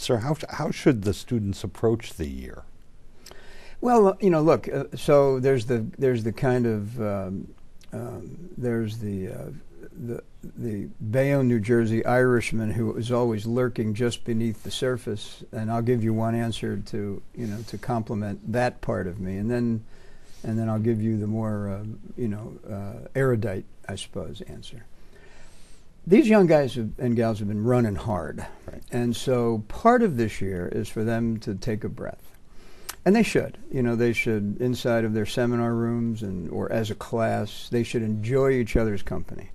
Sir, how, how should the students approach the year? Well, you know, look. Uh, so there's the there's the kind of um, um, there's the uh, the the Bayonne, New Jersey Irishman who is always lurking just beneath the surface, and I'll give you one answer to you know to complement that part of me, and then and then I'll give you the more uh, you know uh, erudite, I suppose, answer. These young guys have, and gals have been running hard, Right. and so part of this year is for them to take a breath. And they should. You know they should inside of their seminar rooms and or as a class they should enjoy each other's company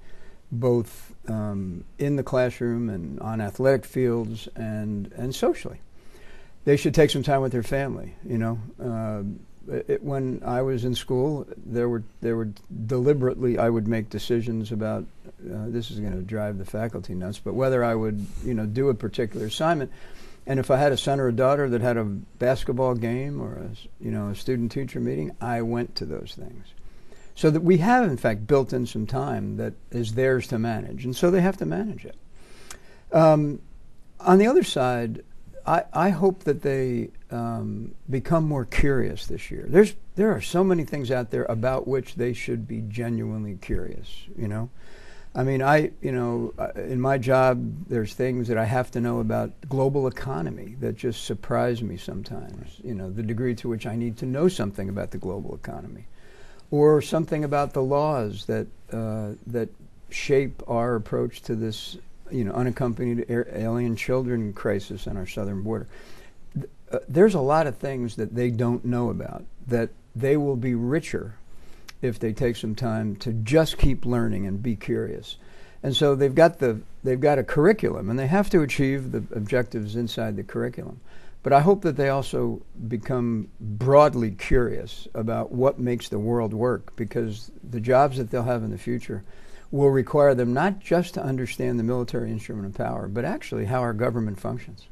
both um, in the classroom and on athletic fields and and socially. They should take some time with their family you know. Uh, it, when I was in school there were there were deliberately I would make decisions about uh, this is going to drive the faculty nuts but whether I would you know do a particular assignment and if I had a son or a daughter that had a basketball game or a, you know a student teacher meeting, I went to those things. So that we have in fact built in some time that is theirs to manage, and so they have to manage it. Um, on the other side, I, I hope that they um, become more curious this year. There's there are so many things out there about which they should be genuinely curious. You know, I mean, I, you know, in my job, there's things that I have to know about global economy that just surprise me sometimes. You know, the degree to which I need to know something about the global economy, or something about the laws that uh, that shape our approach to this, you know, unaccompanied alien children crisis on our southern border. Uh, there's a lot of things that they don't know about that they will be richer if they take some time to just keep learning and be curious. And so they've got the they've got a curriculum and they have to achieve the objectives inside the curriculum. But I hope that they also become broadly curious about what makes the world work because the jobs that they'll have in the future will require them not just to understand the military instrument of power, but actually how our government functions.